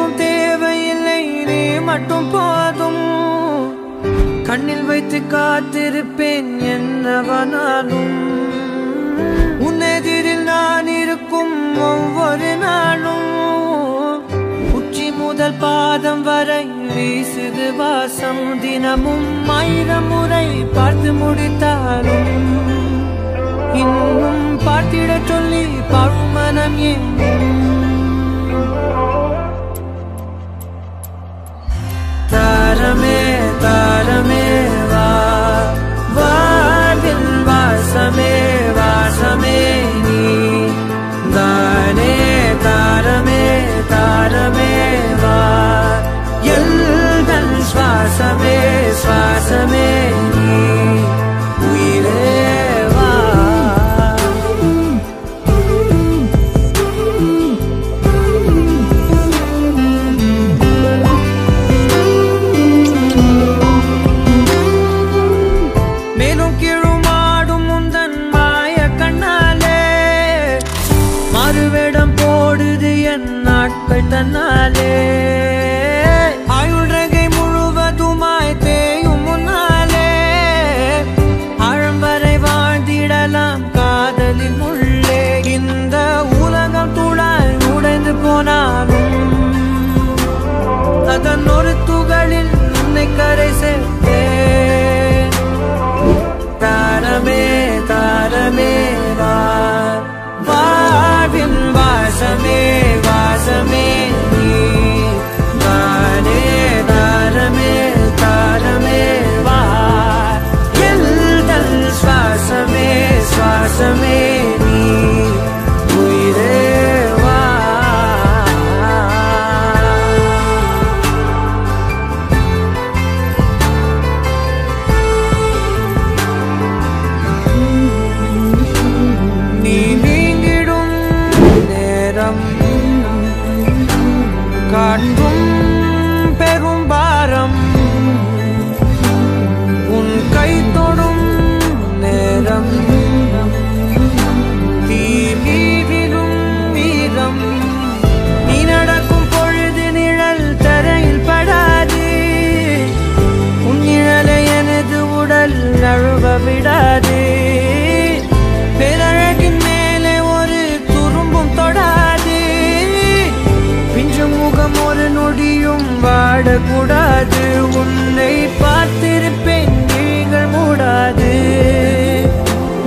எதுவும் தேவையில்லை நீ மட்டும் போதும். கண்ணில் வைத்து காத்திருப்பேன் என்னவனாலும். உன்னெதிரில் நான் இருக்கும் ஒவ்வொரு நாளும். உச்சி முதல் பாதம் வரை வீசுது வாசம் தினமும். ஆயிரம் முறை பார்த்து முடித்தாலும். இன்னும் பார்த்திட சொல்லி என் நாட்கள் தன்னாலே. காண்பும் யாரும் வாடக்கூடாது. உன்னை பார்த்திருப்பேன் நீங்கள் மூடாது.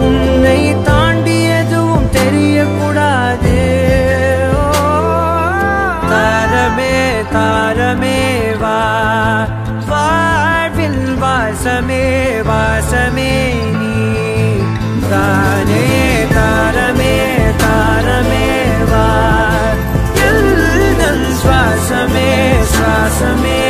உன்னை தாண்டி எதுவும் தெரியக்கூடாது தாரமே தாரமே. me.